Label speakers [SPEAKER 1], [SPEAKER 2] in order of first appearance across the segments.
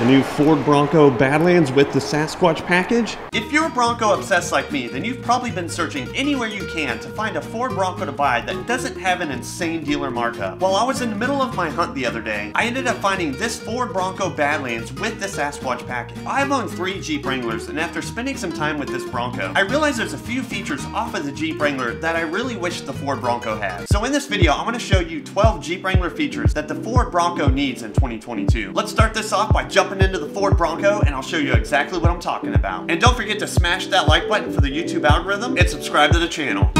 [SPEAKER 1] a new Ford Bronco Badlands with the Sasquatch package.
[SPEAKER 2] If you're Bronco obsessed like me, then you've probably been searching anywhere you can to find a Ford Bronco to buy that doesn't have an insane dealer markup. While I was in the middle of my hunt the other day, I ended up finding this Ford Bronco Badlands with the Sasquatch package. I've owned three Jeep Wranglers, and after spending some time with this Bronco, I realized there's a few features off of the Jeep Wrangler that I really wish the Ford Bronco had. So in this video, I'm going to show you 12 Jeep Wrangler features that the Ford Bronco needs in 2022. Let's start this off by jumping into the Ford Bronco and I'll show you exactly what I'm talking about. And don't forget to smash that like button for the YouTube algorithm and subscribe to the channel.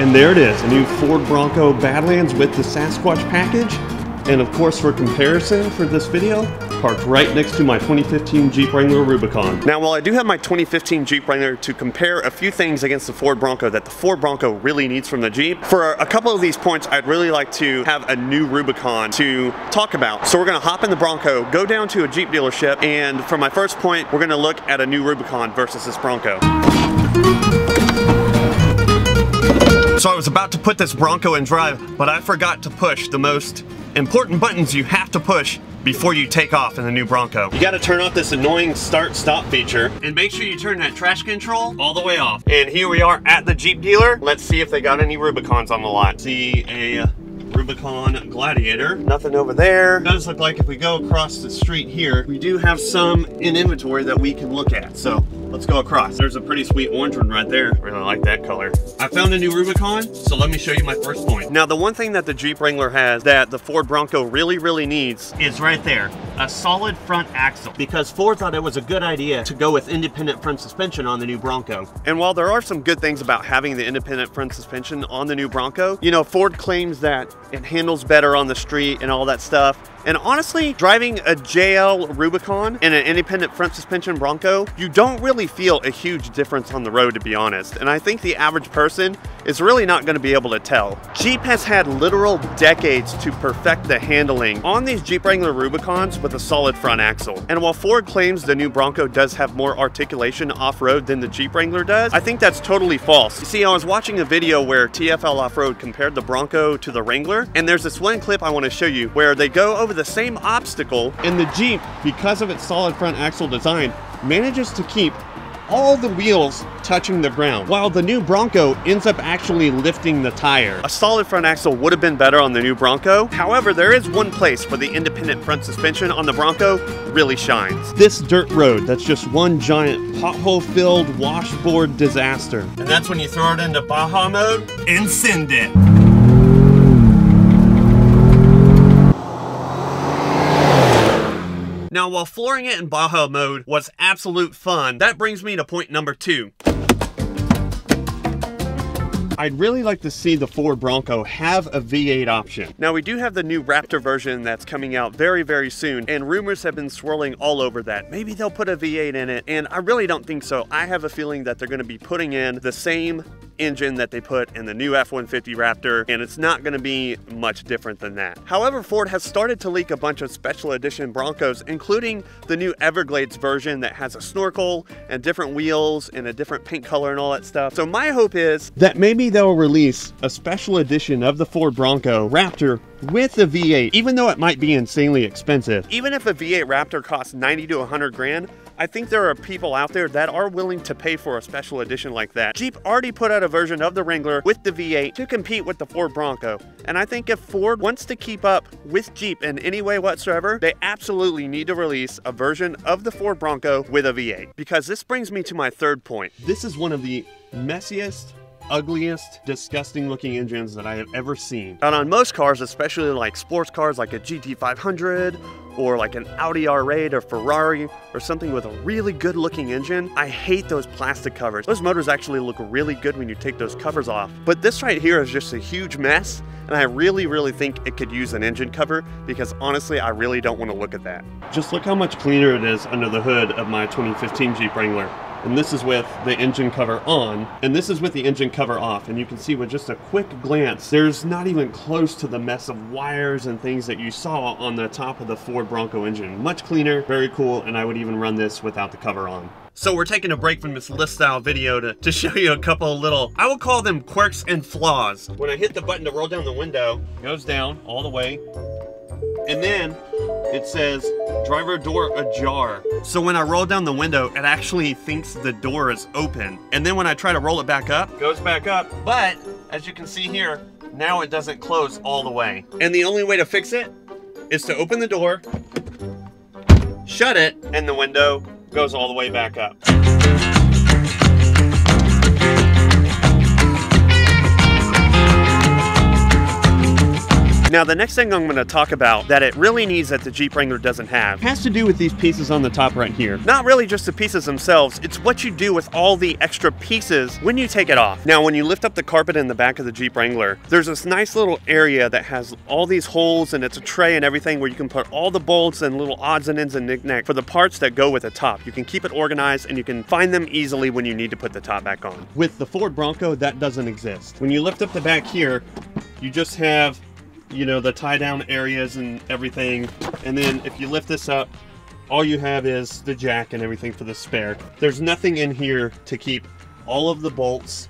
[SPEAKER 1] And there it is, a new Ford Bronco Badlands with the Sasquatch package. And of course, for comparison for this video, parked right next to my 2015 Jeep Wrangler Rubicon.
[SPEAKER 2] Now, while I do have my 2015 Jeep Wrangler to compare a few things against the Ford Bronco that the Ford Bronco really needs from the Jeep, for a couple of these points, I'd really like to have a new Rubicon to talk about. So we're gonna hop in the Bronco, go down to a Jeep dealership, and for my first point, we're gonna look at a new Rubicon versus this Bronco. So I was about to put this Bronco in drive, but I forgot to push the most important buttons you have to push before you take off in the new Bronco. You gotta turn off this annoying start stop feature and make sure you turn that trash control all the way off. And here we are at the Jeep dealer. Let's see if they got any Rubicons on the lot. See a uh, Rubicon Gladiator. Nothing over there. It does look like if we go across the street here, we do have some in inventory that we can look at. So let's go across. There's a pretty sweet orange one right there. Really like that color. I found a new Rubicon, so let me show you my first point. Now, the one thing that the Jeep Wrangler has that the Ford Bronco really, really needs is right there, a solid front axle. Because Ford thought it was a good idea to go with independent front suspension on the new Bronco. And while there are some good things about having the independent front suspension on the new Bronco, you know, Ford claims that it handles better on the street and all that stuff. And honestly, driving a JL Rubicon and an independent front suspension Bronco, you don't really feel a huge difference on the road, to be honest. And I think the average person is really not going to be able to tell. Jeep has had literal decades to perfect the handling on these Jeep Wrangler Rubicons with a solid front axle. And while Ford claims the new Bronco does have more articulation off-road than the Jeep Wrangler does, I think that's totally false. You see, I was watching a video where TFL Off-Road compared the Bronco to the Wrangler, and there's this one clip I want to show you where they go over the same obstacle
[SPEAKER 1] And the Jeep, because of its solid front axle design, manages to keep all the wheels touching the ground, while the new Bronco ends up actually lifting the tire.
[SPEAKER 2] A solid front axle would have been better on the new Bronco. However, there is one place where the independent front suspension on the Bronco really shines.
[SPEAKER 1] This dirt road that's just one giant pothole-filled washboard disaster.
[SPEAKER 2] And that's when you throw it into Baja mode and send it. Now, while flooring it in Baja mode was absolute fun, that brings me to point number two.
[SPEAKER 1] I'd really like to see the Ford Bronco have a V8 option.
[SPEAKER 2] Now, we do have the new Raptor version that's coming out very, very soon, and rumors have been swirling all over that. Maybe they'll put a V8 in it, and I really don't think so. I have a feeling that they're going to be putting in the same engine that they put in the new F-150 Raptor, and it's not going to be much different than that. However, Ford has started to leak a bunch of special edition Broncos, including the new Everglades version that has a snorkel and different wheels and a different paint color and all that stuff. So my hope is
[SPEAKER 1] That maybe they'll release a special edition of the Ford Bronco Raptor with a V8, even though it might be insanely expensive.
[SPEAKER 2] even if a V8 Raptor costs 90 to 100 grand, I think there are people out there that are willing to pay for a special edition like that. Jeep already put out a version of the Wrangler with the V8 to compete with the Ford Bronco. And I think if Ford wants to keep up with Jeep in any way whatsoever, they absolutely need to release a version of the Ford Bronco with a V8. Because this brings me to my third point.
[SPEAKER 1] This is one of the messiest, ugliest, disgusting looking engines that I have ever seen.
[SPEAKER 2] And on most cars, especially like sports cars like a GT500 or like an Audi R8 or Ferrari or something with a really good looking engine, I hate those plastic covers. Those motors actually look really good when you take those covers off. But this right here is just a huge mess and I really, really think it could use an engine cover because honestly, I really don't want to look at that.
[SPEAKER 1] Just look how much cleaner it is under the hood of my 2015 Jeep Wrangler. And this is with the engine cover on, and this is with the engine cover off. And you can see with just a quick glance, there's not even close to the mess of wires and things that you saw on the top of the Ford Bronco engine. Much cleaner, very cool, and I would even run this without the cover on. So we're taking a break from this list style video to, to show you a couple little, I will call them quirks and flaws. When I hit the button to roll down the window, goes down all the way, and then it says driver door ajar. So when I roll down the window, it actually thinks the door is open. And then when I try to roll it back up, goes back up. But as you can see here, now it doesn't close all the way. And the only way to fix it is to open the door, shut it, and the window goes all the way back up. Now, the next thing I'm going to talk about that it really needs that the Jeep Wrangler doesn't have has to do with these pieces on the top right here. Not really just the pieces themselves, it's what you do with all the extra pieces when you take it off. Now, when you lift up the carpet in the back of the Jeep Wrangler, there's this nice little area that has all these holes and it's a tray and everything where you can put all the bolts and little odds and ends and knickknack for the parts that go with the top. You can keep it organized and you can find them easily when you need to put the top back on. With the Ford Bronco, that doesn't exist. When you lift up the back here, you just have you know, the tie down areas and everything. And then if you lift this up, all you have is the jack and everything for the spare. There's nothing in here to keep all of the bolts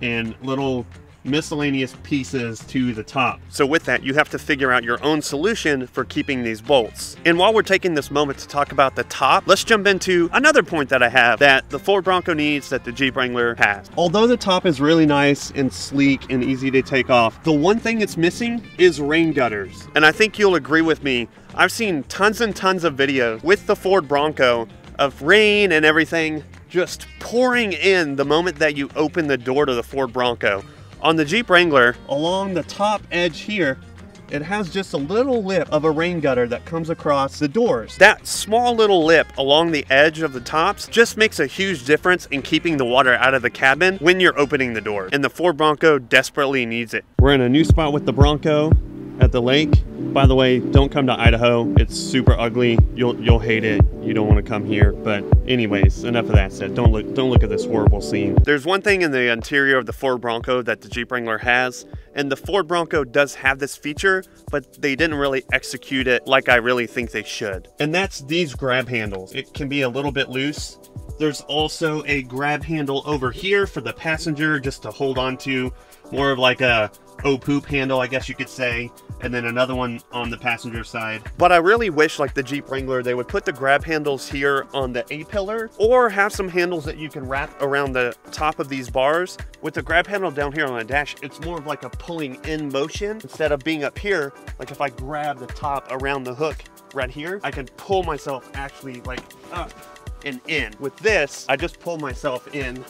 [SPEAKER 1] and little miscellaneous pieces to the top. So with that, you have to figure out your own solution for keeping these bolts. And while we're taking this moment to talk about the top, let's jump into another point that I have that the Ford Bronco needs that the Jeep Wrangler has. Although the top is really nice and sleek and easy to take off, the one thing it's missing is rain gutters. And I think you'll agree with me, I've seen tons and tons of videos with the Ford Bronco of rain and everything just pouring in the moment that you open the door to the Ford Bronco. On the Jeep Wrangler, along the top edge here, it has just a little lip of a rain gutter that comes across the doors. That small little lip along the edge of the tops just makes a huge difference in keeping the water out of the cabin when you're opening the door. And the Ford Bronco desperately needs it. We're in a new spot with the Bronco at the lake. By the way, don't come to Idaho. It's super ugly. You'll you'll hate it. You don't want to come here. But anyways, enough of that said. Don't look don't look at this horrible scene. There's one thing in the interior of the Ford Bronco that the Jeep Wrangler has, and the Ford Bronco does have this feature, but they didn't really execute it like I really think they should. And that's these grab handles. It can be a little bit loose. There's also a grab handle over here for the passenger just to hold on to more of like a oh poop handle, I guess you could say, and then another one on the passenger side. But I really wish, like the Jeep Wrangler, they would put the grab handles here on the A-pillar, or have some handles that you can wrap around the top of these bars. With the grab handle down here on the dash, it's more of like a pulling in motion instead of being up here. Like if I grab the top around the hook right here, I can pull myself actually like up and in. With this, I just pull myself in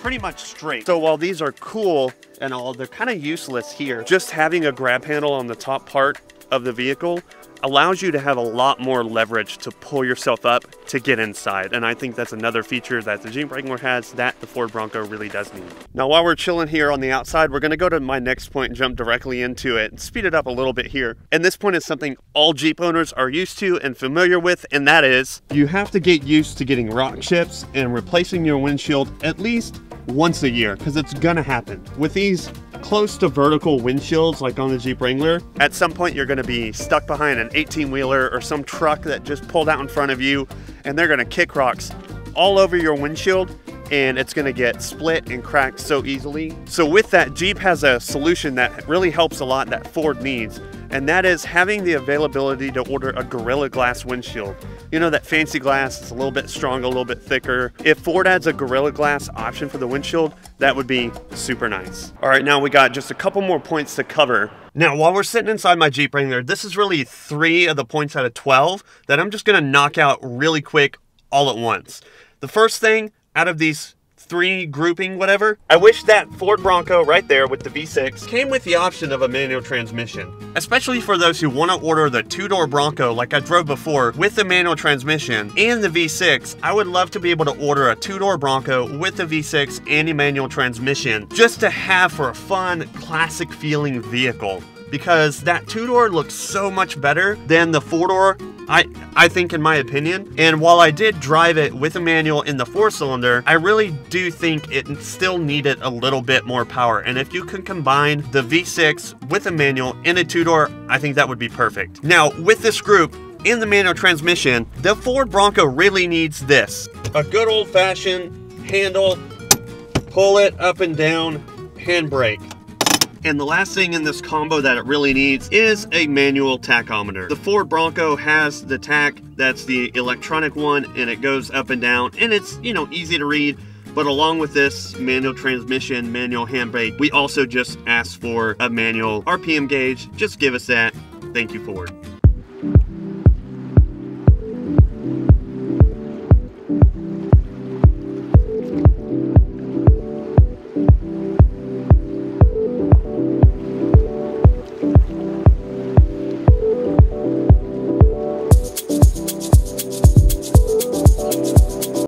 [SPEAKER 1] pretty much straight. So while these are cool and all, they're kind of useless here. Just having a grab handle on the top part of the vehicle allows you to have a lot more leverage to pull yourself up to get inside. And I think that's another feature that the Jeep Wrangler has that the Ford Bronco really does need. Now, while we're chilling here on the outside, we're gonna go to my next point and jump directly into it and speed it up a little bit here. And this point is something all Jeep owners are used to and familiar with, and that is you have to get used to getting rock chips and replacing your windshield at least once a year because it's gonna happen. With these close to vertical windshields like on the Jeep Wrangler, at some point you're gonna be stuck behind an 18 wheeler or some truck that just pulled out in front of you and they're gonna kick rocks all over your windshield and it's gonna get split and cracked so easily. So with that, Jeep has a solution that really helps a lot that Ford needs and that is having the availability to order a Gorilla Glass windshield. You know, that fancy glass, is a little bit stronger, a little bit thicker. If Ford adds a Gorilla Glass option for the windshield, that would be super nice. All right, now we got just a couple more points to cover. Now, while we're sitting inside my Jeep Wrangler, this is really three of the points out of 12 that I'm just gonna knock out really quick all at once. The first thing out of these three grouping, whatever. I wish that Ford Bronco right there with the V6 came with the option of a manual transmission. Especially for those who want to order the two-door Bronco like I drove before with the manual transmission and the V6, I would love to be able to order a two-door Bronco with the V6 and a manual transmission just to have for a fun, classic feeling vehicle because that two-door looks so much better than the four-door I, I think in my opinion. And while I did drive it with a manual in the four cylinder, I really do think it still needed a little bit more power. And if you can combine the V6 with a manual in a two door, I think that would be perfect. Now with this group, in the manual transmission, the Ford Bronco really needs this. A good old fashioned handle, pull it up and down, handbrake. And the last thing in this combo that it really needs is a manual tachometer. The Ford Bronco has the tach, that's the electronic one, and it goes up and down, and it's, you know, easy to read. But along with this manual transmission, manual handbrake, we also just asked for a manual RPM gauge. Just give us that. Thank you, Ford.